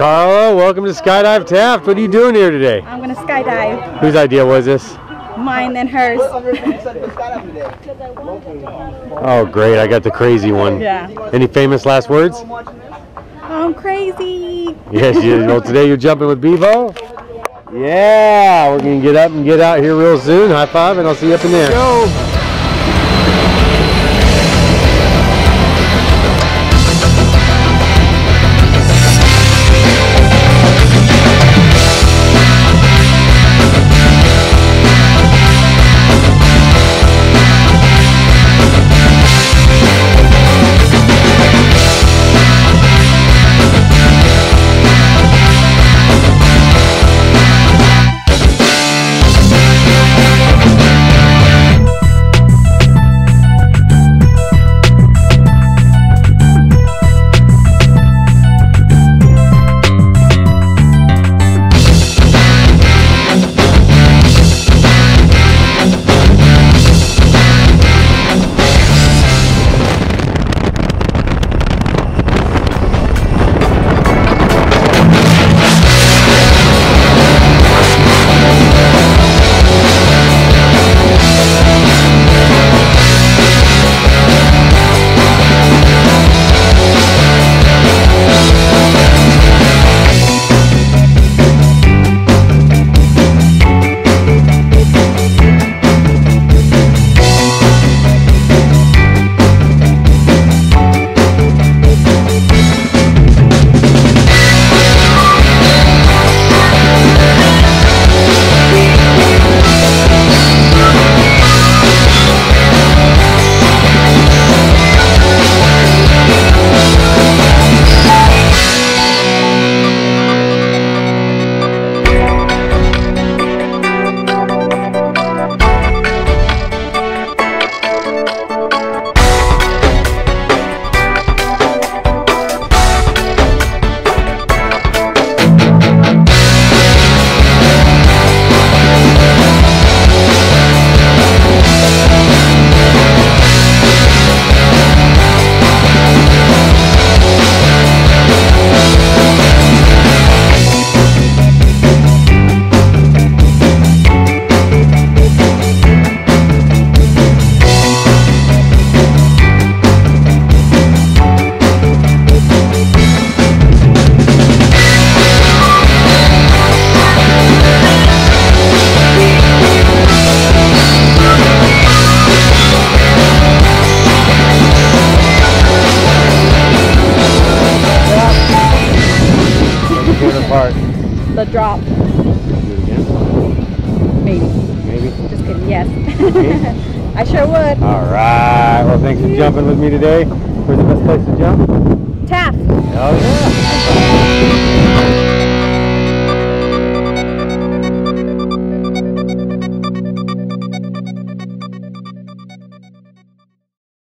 Karla, welcome to Skydive Taft. What are you doing here today? I'm gonna skydive. Whose idea was this? Mine and hers. Oh, great. I got the crazy one. Yeah. Any famous last words? I'm crazy. Yes, you, well, today you're jumping with Bevo? Yeah, we're going to get up and get out here real soon. High five, and I'll see you up in there. Go! Part? The drop. Do it again? Maybe. Maybe? Just kidding. Yes. I sure would. All right. Well, thanks for jumping with me today. Where's the best place to jump? Taft. Hell yeah.